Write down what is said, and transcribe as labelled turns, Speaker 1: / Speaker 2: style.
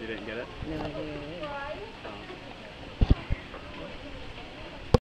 Speaker 1: you didn't get it?
Speaker 2: No, I didn't. Oh.